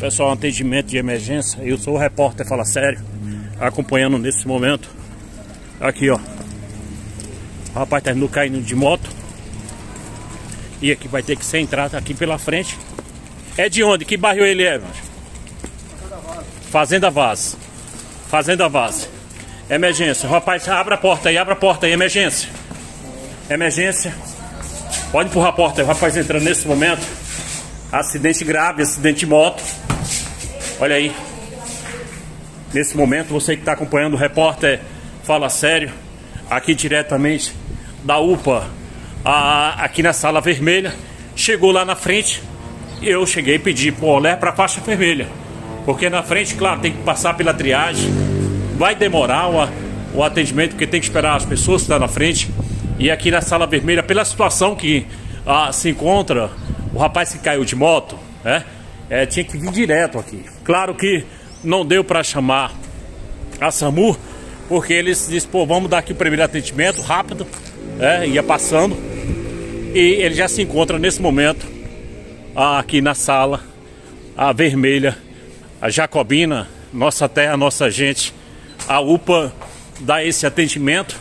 Pessoal, atendimento de emergência. Eu sou o repórter Fala Sério, acompanhando nesse momento. Aqui, ó. O rapaz terminou caindo de moto. E aqui vai ter que ser entrada aqui pela frente. É de onde? Que bairro ele é, mano? Fazenda Vaz. Fazenda Vaz. Emergência. Rapaz, abre a porta aí, abre a porta aí, emergência. Emergência. Pode empurrar a porta aí, o rapaz entrando nesse momento. Acidente grave, acidente de moto. Olha aí. Nesse momento, você que está acompanhando o repórter Fala Sério, aqui diretamente da UPA, a, aqui na sala vermelha. Chegou lá na frente, e eu cheguei e pedi pro olé para a faixa vermelha. Porque na frente, claro, tem que passar pela triagem. Vai demorar o, o atendimento, porque tem que esperar as pessoas que estão na frente. E aqui na sala vermelha, pela situação que ah, se encontra o rapaz que caiu de moto, né? É, tinha que vir direto aqui. Claro que não deu para chamar a SAMU, porque eles disseram, pô, vamos dar aqui o primeiro atendimento rápido, é, ia passando. E ele já se encontra nesse momento aqui na sala, a vermelha, a Jacobina, nossa terra, nossa gente, a UPA dá esse atendimento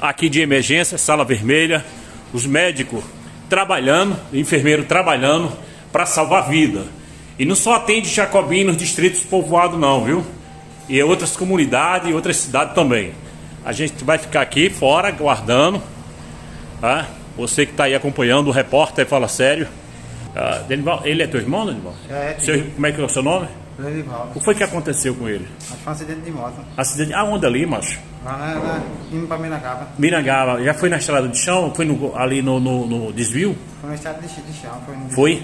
aqui de emergência, sala vermelha, os médicos trabalhando, enfermeiro trabalhando para salvar vida. E não só atende Jacobina nos distritos povoados não, viu? E outras comunidades e outras cidades também. A gente vai ficar aqui fora, guardando. Tá? Você que está aí acompanhando, o repórter fala sério. Ah, Denival, ele é teu irmão, Denival? É, Seu, como é que é o seu nome? Denival. O que foi que aconteceu com ele? Acho que foi um acidente de moto. Acidente. Aonde ali, macho? Lá na, na, indo pra Miracaba. Mirangaba. Já foi na estrada de chão? Foi no- ali no, no- no desvio? Foi no estado de, de chão. Foi? No Foi?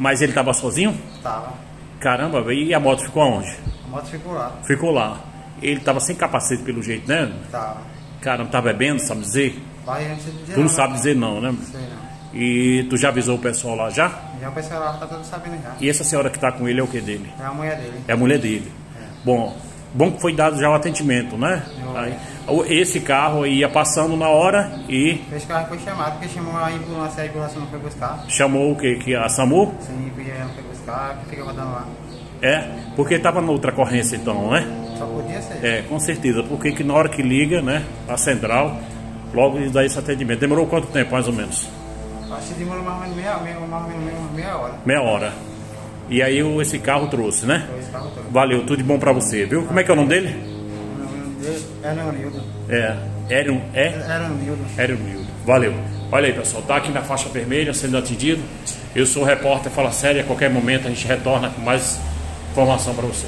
Mas ele estava sozinho? Tava. Caramba. E a moto ficou aonde? A moto ficou lá. Ficou lá. Ele estava sem capacete pelo jeito, né? Tava. Caramba, tá bebendo, sabe dizer? Vai antes de dizer Tu não sabe dizer não, né? Sei não. E tu já avisou o pessoal lá já? Já o pessoal lá tá todo sabendo já. E essa senhora que tá com ele é o que dele? É a mulher dele. É a mulher dele. Bom, bom que foi dado já o atendimento, né? Aí, esse carro ia passando na hora e Esse carro foi chamado, porque chamou a ambulância, a ambulância não foi buscar. chamou o que? Que a SAMU? Sim, porque não foi buscar, que fica rodando lá. É, porque tava na outra corrência então, né? Só podia ser. É, com certeza, porque que na hora que liga, né, a central, logo eles dá esse atendimento. Demorou quanto tempo, mais ou menos? Acho que demorou mais ou menos meia, meia, meia, meia hora. Meia hora. E aí o- esse carro trouxe, né? Carro todo. Valeu, tudo de bom pra você, viu? Como é que é o nome dele? O nome dele Era o Nildo. É, é? Era o Nildo. Érion Nildo. Valeu. Olha aí, pessoal, tá aqui na faixa vermelha sendo atendido. Eu sou o repórter Fala Sério, a qualquer momento a gente retorna com mais informação pra você.